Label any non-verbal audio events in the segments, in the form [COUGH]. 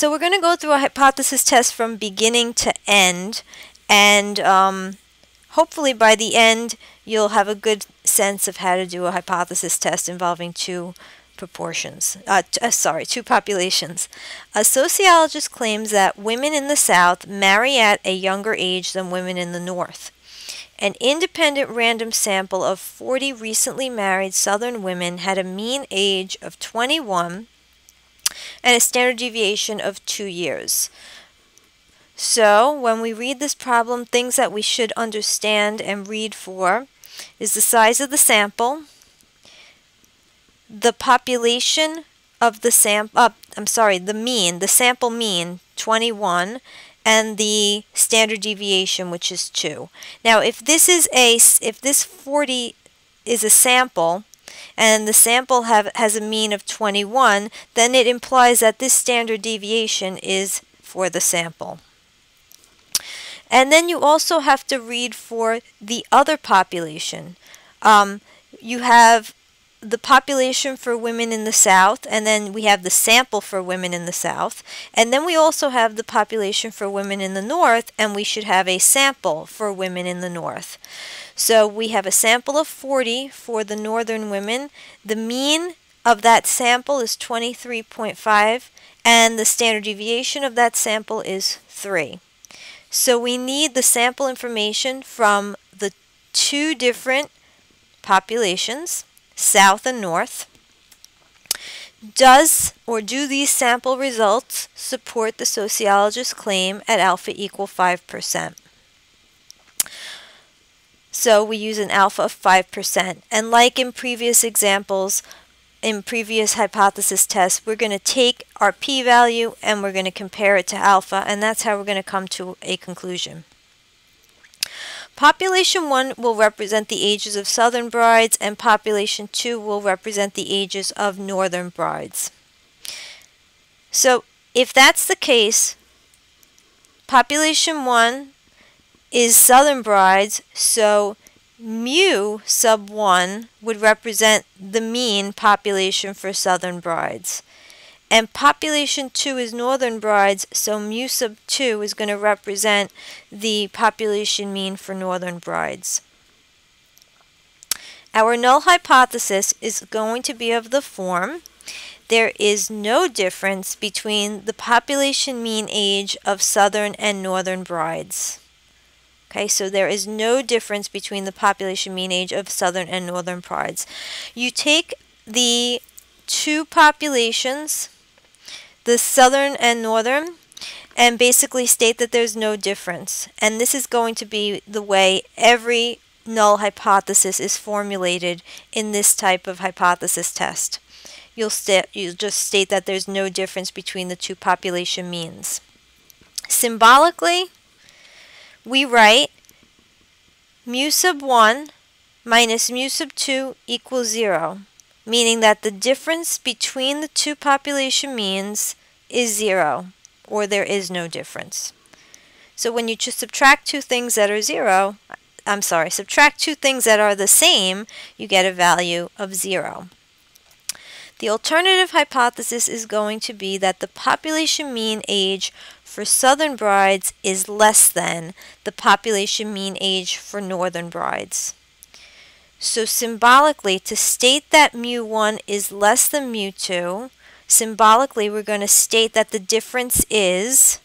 So we're going to go through a hypothesis test from beginning to end and um, hopefully by the end you'll have a good sense of how to do a hypothesis test involving two proportions. Uh, uh, sorry, two populations. A sociologist claims that women in the South marry at a younger age than women in the North. An independent random sample of 40 recently married Southern women had a mean age of 21 and a standard deviation of two years. So, when we read this problem, things that we should understand and read for is the size of the sample, the population of the sample, uh, I'm sorry, the mean, the sample mean, 21, and the standard deviation, which is 2. Now, if this is a, if this 40 is a sample, and the sample have, has a mean of 21, then it implies that this standard deviation is for the sample. And then you also have to read for the other population. Um, you have the population for women in the South, and then we have the sample for women in the South, and then we also have the population for women in the North, and we should have a sample for women in the North. So we have a sample of 40 for the Northern women. The mean of that sample is 23.5, and the standard deviation of that sample is 3. So we need the sample information from the two different populations south and north. Does or do these sample results support the sociologist's claim at alpha equal 5%? So we use an alpha of 5%. And like in previous examples, in previous hypothesis tests, we're going to take our p-value and we're going to compare it to alpha, and that's how we're going to come to a conclusion. Population 1 will represent the ages of southern brides and population 2 will represent the ages of northern brides. So if that's the case, population 1 is southern brides, so mu sub 1 would represent the mean population for southern brides. And population 2 is northern brides, so mu sub 2 is going to represent the population mean for northern brides. Our null hypothesis is going to be of the form there is no difference between the population mean age of southern and northern brides. Okay, so there is no difference between the population mean age of southern and northern brides. You take the two populations the southern and northern and basically state that there's no difference. And this is going to be the way every null hypothesis is formulated in this type of hypothesis test. You'll, you'll just state that there's no difference between the two population means. Symbolically, we write mu sub 1 minus mu sub 2 equals 0 meaning that the difference between the two population means is zero, or there is no difference. So when you just subtract two things that are zero, I'm sorry, subtract two things that are the same, you get a value of zero. The alternative hypothesis is going to be that the population mean age for southern brides is less than the population mean age for northern brides. So symbolically, to state that mu1 is less than mu2, symbolically we're going to state that the difference is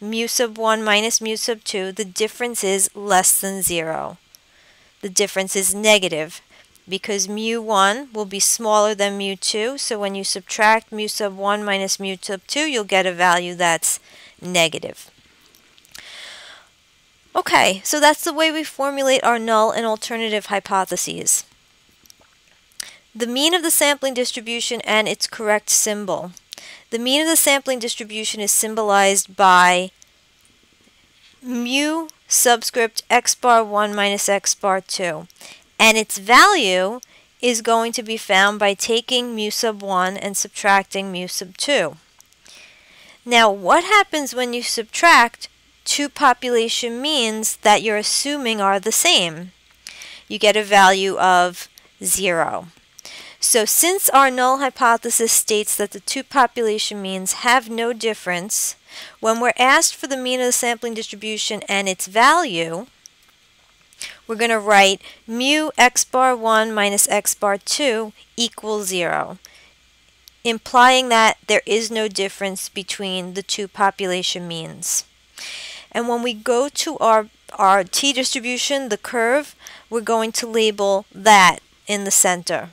mu sub 1 minus mu sub 2. The difference is less than 0. The difference is negative because mu1 will be smaller than mu2. So when you subtract mu sub 1 minus mu sub 2, you'll get a value that's negative. Okay, so that's the way we formulate our null and alternative hypotheses. The mean of the sampling distribution and its correct symbol. The mean of the sampling distribution is symbolized by mu subscript x bar 1 minus x bar 2. And its value is going to be found by taking mu sub 1 and subtracting mu sub 2. Now, what happens when you subtract two population means that you're assuming are the same. You get a value of 0. So since our null hypothesis states that the two population means have no difference, when we're asked for the mean of the sampling distribution and its value, we're going to write mu x bar 1 minus x bar 2 equals 0, implying that there is no difference between the two population means. And when we go to our, our t distribution, the curve, we're going to label that in the center.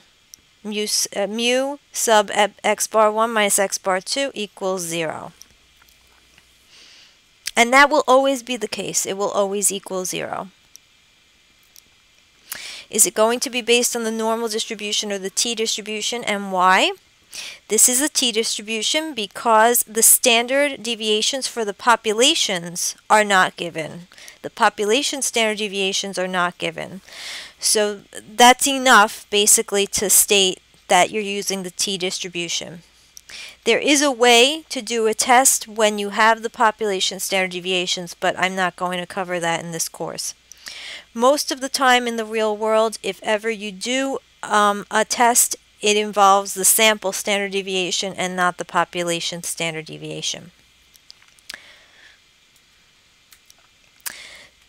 Mu, uh, mu sub x bar 1 minus x bar 2 equals 0. And that will always be the case. It will always equal 0. Is it going to be based on the normal distribution or the t-distribution and why? This is a t-distribution because the standard deviations for the populations are not given. The population standard deviations are not given. So that's enough basically to state that you're using the t-distribution. There is a way to do a test when you have the population standard deviations, but I'm not going to cover that in this course. Most of the time in the real world, if ever you do um, a test, it involves the sample standard deviation and not the population standard deviation.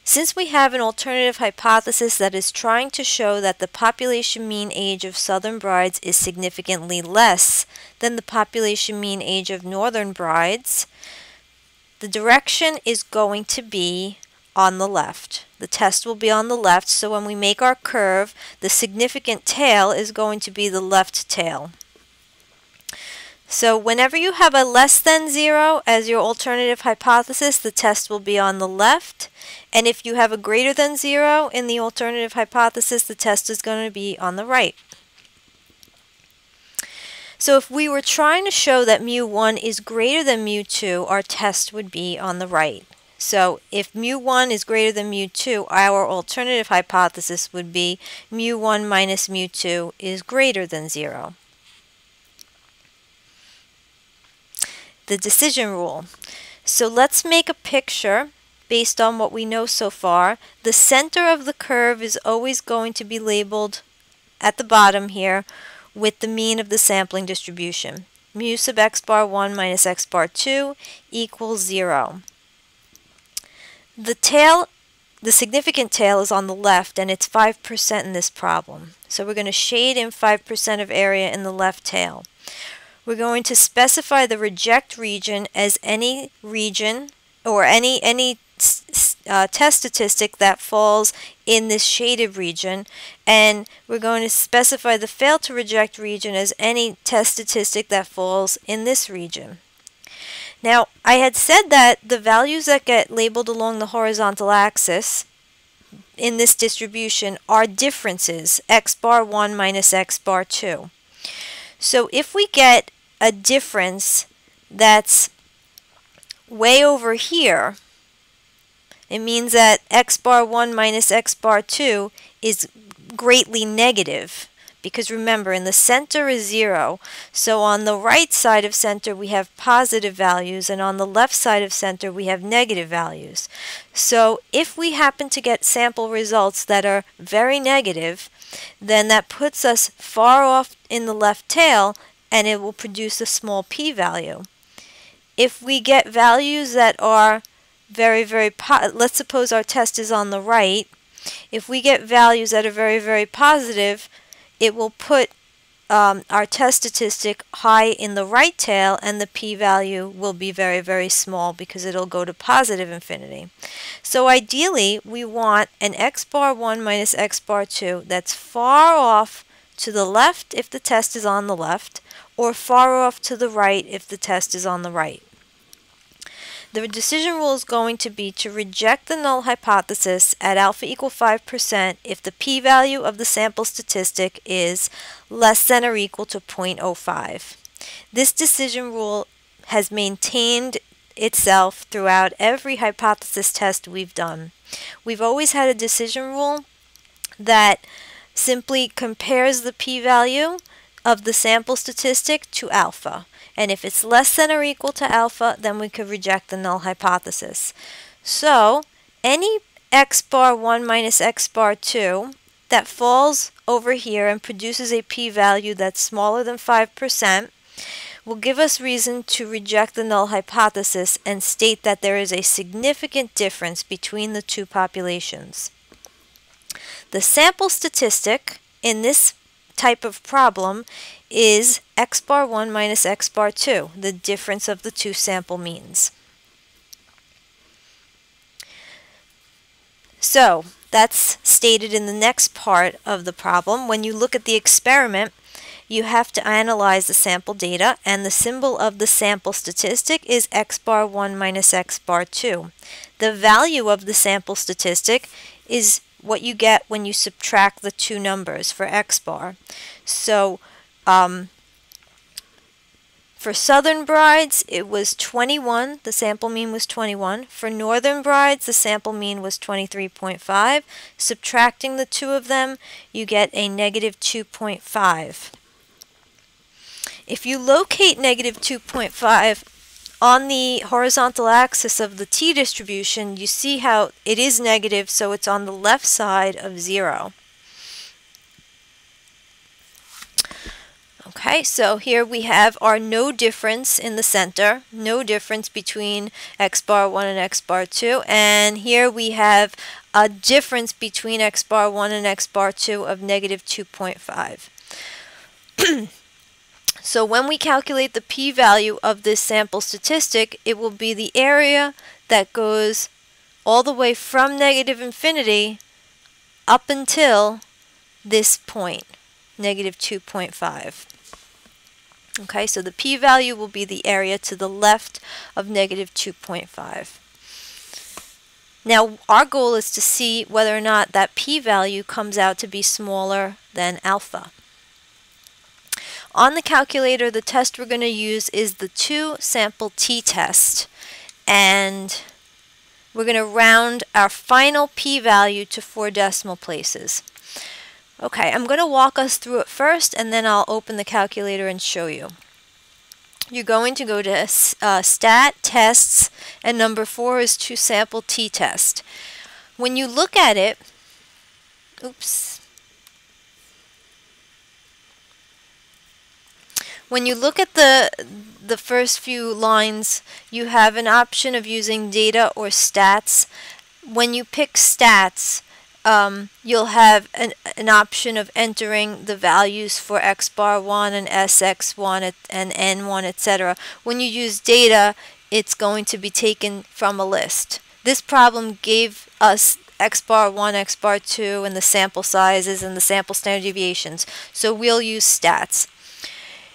Since we have an alternative hypothesis that is trying to show that the population mean age of southern brides is significantly less than the population mean age of northern brides, the direction is going to be on the left. The test will be on the left, so when we make our curve, the significant tail is going to be the left tail. So whenever you have a less than 0 as your alternative hypothesis, the test will be on the left. And if you have a greater than 0 in the alternative hypothesis, the test is going to be on the right. So if we were trying to show that mu1 is greater than mu2, our test would be on the right. So if mu1 is greater than mu2, our alternative hypothesis would be mu1 minus mu2 is greater than 0. The decision rule. So let's make a picture based on what we know so far. The center of the curve is always going to be labeled at the bottom here with the mean of the sampling distribution. Mu sub x bar 1 minus x bar 2 equals 0. The tail, the significant tail is on the left and it's 5% in this problem. So we're going to shade in 5% of area in the left tail. We're going to specify the reject region as any region or any any uh, test statistic that falls in this shaded region and we're going to specify the fail to reject region as any test statistic that falls in this region. Now, I had said that the values that get labeled along the horizontal axis in this distribution are differences, x bar 1 minus x bar 2. So if we get a difference that's way over here, it means that x bar 1 minus x bar 2 is greatly negative because remember in the center is 0 so on the right side of center we have positive values and on the left side of center we have negative values. So if we happen to get sample results that are very negative then that puts us far off in the left tail and it will produce a small p-value if we get values that are very very let's suppose our test is on the right. If we get values that are very very positive it will put um, our test statistic high in the right tail and the p-value will be very, very small because it'll go to positive infinity. So ideally, we want an x bar 1 minus x bar 2 that's far off to the left if the test is on the left or far off to the right if the test is on the right. The decision rule is going to be to reject the null hypothesis at alpha equal 5% if the p-value of the sample statistic is less than or equal to 0.05. This decision rule has maintained itself throughout every hypothesis test we've done. We've always had a decision rule that simply compares the p-value of the sample statistic to alpha. And if it's less than or equal to alpha, then we could reject the null hypothesis. So any x bar 1 minus x bar 2 that falls over here and produces a p-value that's smaller than 5% will give us reason to reject the null hypothesis and state that there is a significant difference between the two populations. The sample statistic in this type of problem is x bar 1 minus x bar 2, the difference of the two sample means. So, that's stated in the next part of the problem. When you look at the experiment, you have to analyze the sample data, and the symbol of the sample statistic is x bar 1 minus x bar 2. The value of the sample statistic is what you get when you subtract the two numbers for x bar. So um, for southern brides, it was 21. The sample mean was 21. For northern brides, the sample mean was 23.5. Subtracting the two of them, you get a negative 2.5. If you locate negative 2.5 on the horizontal axis of the t-distribution, you see how it is negative, so it's on the left side of 0. Okay, so here we have our no difference in the center, no difference between x bar 1 and x bar 2, and here we have a difference between x bar 1 and x bar 2 of negative 2.5. [CLEARS THROAT] So when we calculate the p-value of this sample statistic, it will be the area that goes all the way from negative infinity up until this point, negative 2.5. Okay, so the p-value will be the area to the left of negative 2.5. Now, our goal is to see whether or not that p-value comes out to be smaller than alpha. On the calculator, the test we're going to use is the two sample t-test. And we're going to round our final p-value to four decimal places. Okay, I'm going to walk us through it first, and then I'll open the calculator and show you. You're going to go to uh, Stat, Tests, and number four is two sample t-test. When you look at it, oops, When you look at the the first few lines, you have an option of using data or stats. When you pick stats, um, you'll have an, an option of entering the values for x bar 1 and sx1 and n1, etc. When you use data, it's going to be taken from a list. This problem gave us x bar 1, x bar 2, and the sample sizes and the sample standard deviations. So we'll use stats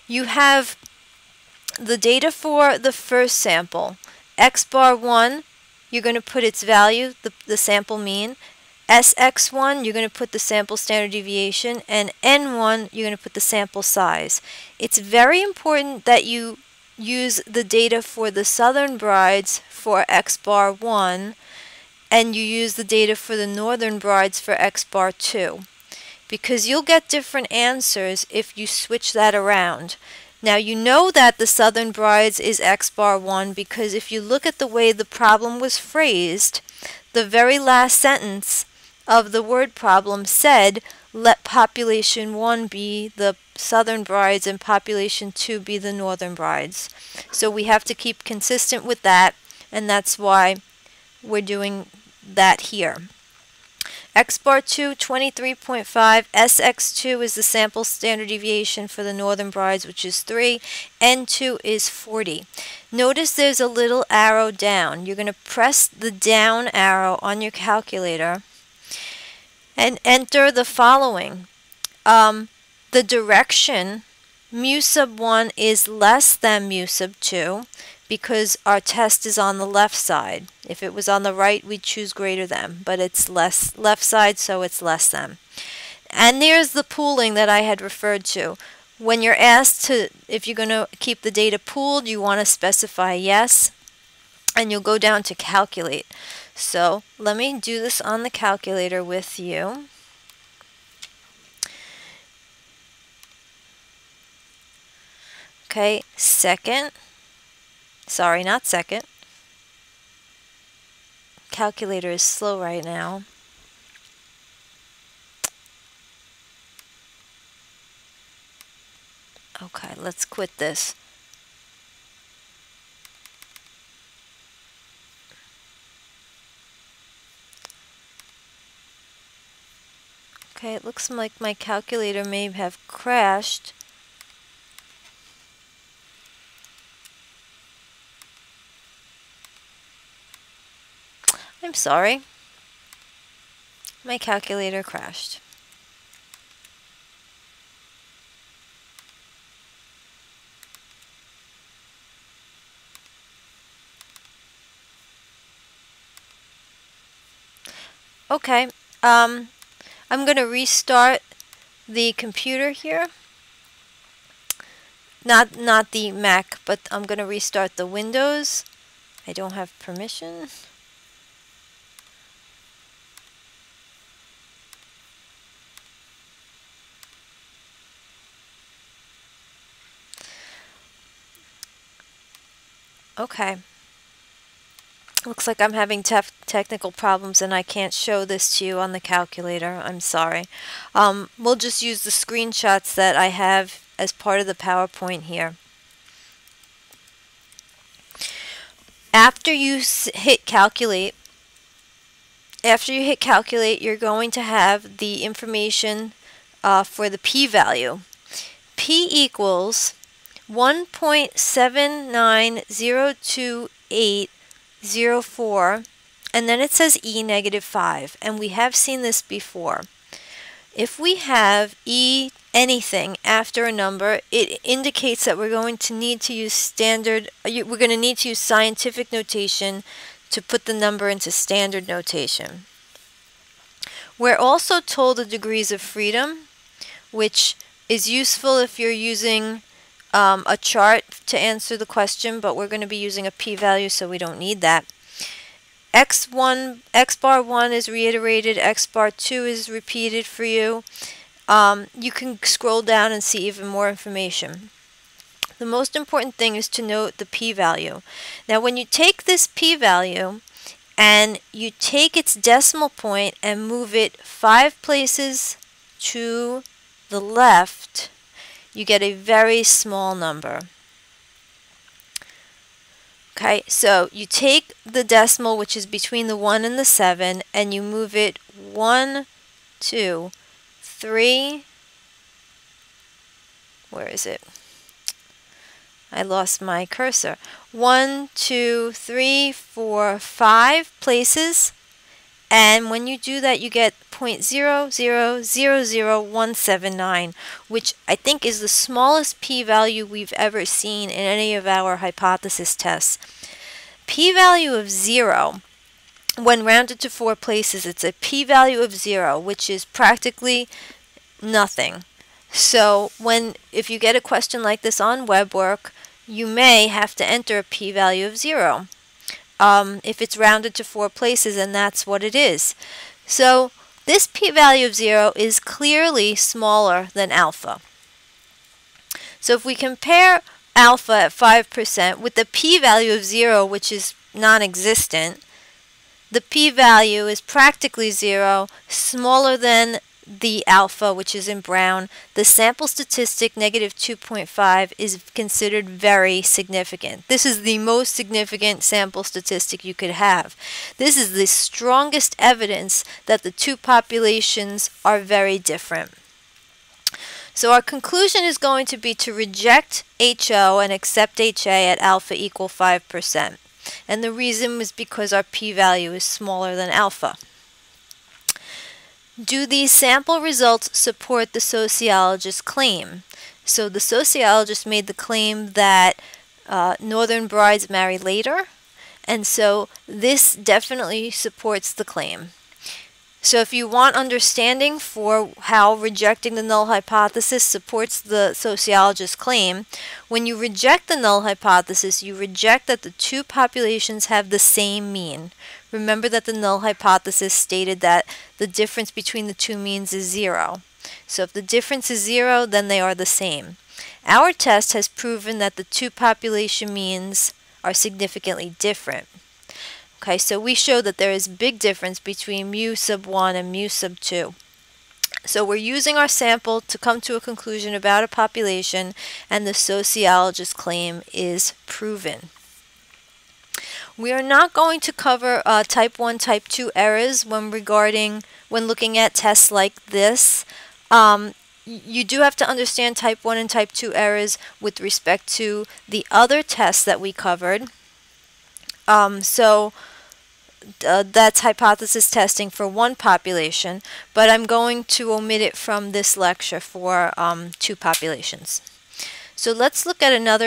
you have the data for the first sample. X bar 1, you're going to put its value, the, the sample mean. SX1, you're going to put the sample standard deviation. And N1, you're going to put the sample size. It's very important that you use the data for the southern brides for X bar 1 and you use the data for the northern brides for X bar 2 because you'll get different answers if you switch that around. Now you know that the Southern Brides is X bar 1 because if you look at the way the problem was phrased, the very last sentence of the word problem said, let population 1 be the Southern Brides and population 2 be the Northern Brides. So we have to keep consistent with that and that's why we're doing that here. X bar 2, 23.5. SX2 is the sample standard deviation for the Northern Brides, which is 3. N2 is 40. Notice there's a little arrow down. You're going to press the down arrow on your calculator and enter the following. Um, the direction mu sub 1 is less than mu sub 2 because our test is on the left side. If it was on the right, we'd choose greater than, but it's less left side, so it's less than. And there's the pooling that I had referred to. When you're asked to, if you're going to keep the data pooled, you want to specify yes, and you'll go down to calculate. So let me do this on the calculator with you. Okay, second. Sorry, not second. Calculator is slow right now. Okay, let's quit this. Okay, it looks like my calculator may have crashed. I'm sorry. My calculator crashed. Okay, um, I'm going to restart the computer here. Not, not the Mac, but I'm going to restart the Windows. I don't have permission. Okay. Looks like I'm having tough technical problems and I can't show this to you on the calculator. I'm sorry. Um, we'll just use the screenshots that I have as part of the PowerPoint here. After you hit calculate, after you hit calculate, you're going to have the information uh, for the p-value. P equals 1.79028 0, 04, and then it says E negative 5, and we have seen this before. If we have E anything after a number, it indicates that we're going to need to use standard, we're going to need to use scientific notation to put the number into standard notation. We're also told the degrees of freedom, which is useful if you're using um, a chart to answer the question, but we're going to be using a p-value, so we don't need that. x1, x bar 1 is reiterated, x bar 2 is repeated for you. Um, you can scroll down and see even more information. The most important thing is to note the p-value. Now when you take this p-value and you take its decimal point and move it five places to the left, you get a very small number. Okay, so you take the decimal, which is between the 1 and the 7, and you move it 1, 2, 3, where is it? I lost my cursor. One, two, three, four, five places. And when you do that, you get 0.0000179, which I think is the smallest p-value we've ever seen in any of our hypothesis tests. P-value of 0, when rounded to four places, it's a p-value of 0, which is practically nothing. So when if you get a question like this on WebWork, you may have to enter a p-value of 0 um, if it's rounded to four places, and that's what it is. So this p-value of 0 is clearly smaller than alpha. So if we compare alpha at 5% with the p-value of 0, which is non-existent, the p-value is practically 0, smaller than the alpha, which is in brown, the sample statistic negative 2.5 is considered very significant. This is the most significant sample statistic you could have. This is the strongest evidence that the two populations are very different. So our conclusion is going to be to reject HO and accept HA at alpha equal 5%. And the reason is because our p-value is smaller than alpha. Do these sample results support the sociologist's claim? So the sociologist made the claim that uh, northern brides marry later, and so this definitely supports the claim. So if you want understanding for how rejecting the null hypothesis supports the sociologist's claim, when you reject the null hypothesis, you reject that the two populations have the same mean. Remember that the null hypothesis stated that the difference between the two means is zero. So if the difference is zero, then they are the same. Our test has proven that the two population means are significantly different. Okay, so we show that there is big difference between mu sub 1 and mu sub 2. So we're using our sample to come to a conclusion about a population and the sociologist's claim is proven. We are not going to cover uh, type 1, type 2 errors when regarding when looking at tests like this. Um, you do have to understand type 1 and type 2 errors with respect to the other tests that we covered. Um, so uh, that's hypothesis testing for one population, but I'm going to omit it from this lecture for um, two populations. So let's look at another